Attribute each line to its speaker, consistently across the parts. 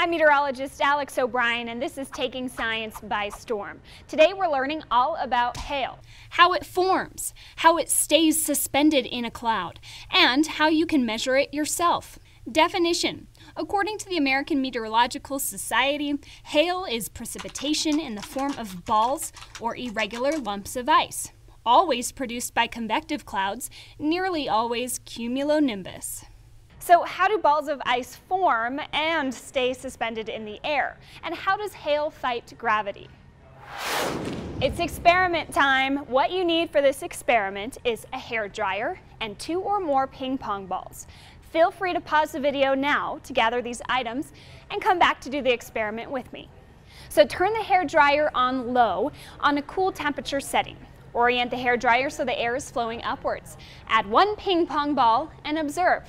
Speaker 1: I'm meteorologist Alex O'Brien and this is Taking Science by Storm. Today we're learning all about hail.
Speaker 2: How it forms, how it stays suspended in a cloud, and how you can measure it yourself. Definition. According to the American Meteorological Society, hail is precipitation in the form of balls or irregular lumps of ice, always produced by convective clouds, nearly always cumulonimbus.
Speaker 1: So how do balls of ice form and stay suspended in the air? And how does hail fight gravity? It's experiment time. What you need for this experiment is a hair dryer and two or more ping pong balls. Feel free to pause the video now to gather these items and come back to do the experiment with me. So turn the hair dryer on low on a cool temperature setting. Orient the hair dryer so the air is flowing upwards. Add one ping pong ball and observe.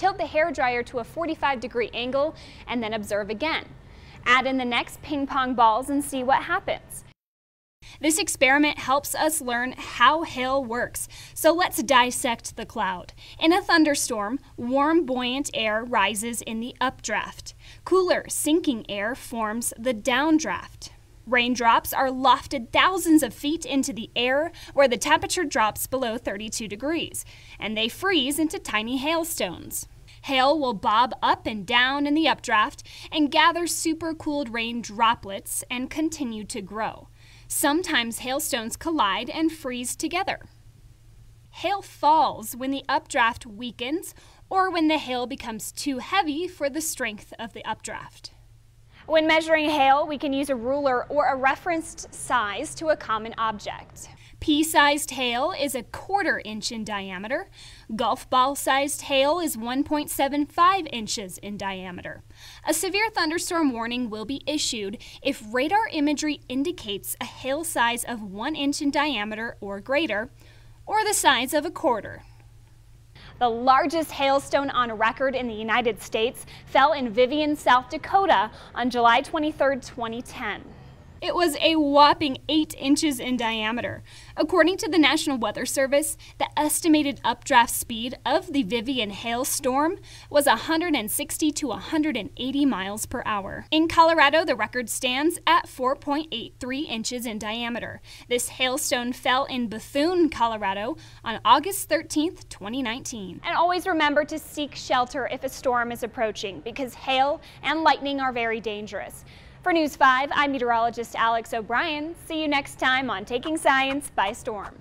Speaker 1: Tilt the hair dryer to a 45 degree angle and then observe again. Add in the next ping pong balls and see what happens.
Speaker 2: This experiment helps us learn how hail works, so let's dissect the cloud. In a thunderstorm, warm buoyant air rises in the updraft. Cooler sinking air forms the downdraft. Raindrops are lofted thousands of feet into the air where the temperature drops below 32 degrees, and they freeze into tiny hailstones. Hail will bob up and down in the updraft and gather supercooled rain droplets and continue to grow. Sometimes hailstones collide and freeze together. Hail falls when the updraft weakens or when the hail becomes too heavy for the strength of the updraft.
Speaker 1: When measuring hail, we can use a ruler or a referenced size to a common object.
Speaker 2: Pea-sized hail is a quarter inch in diameter. Golf ball-sized hail is 1.75 inches in diameter. A severe thunderstorm warning will be issued if radar imagery indicates a hail size of 1 inch in diameter or greater, or the size of a quarter.
Speaker 1: The largest hailstone on record in the United States fell in Vivian, South Dakota on July 23, 2010.
Speaker 2: It was a whopping 8 inches in diameter. According to the National Weather Service, the estimated updraft speed of the Vivian hailstorm was 160 to 180 miles per hour. In Colorado, the record stands at 4.83 inches in diameter. This hailstone fell in Bethune, Colorado on August 13, 2019.
Speaker 1: And always remember to seek shelter if a storm is approaching because hail and lightning are very dangerous. For News 5, I'm meteorologist Alex O'Brien. See you next time on Taking Science by Storm.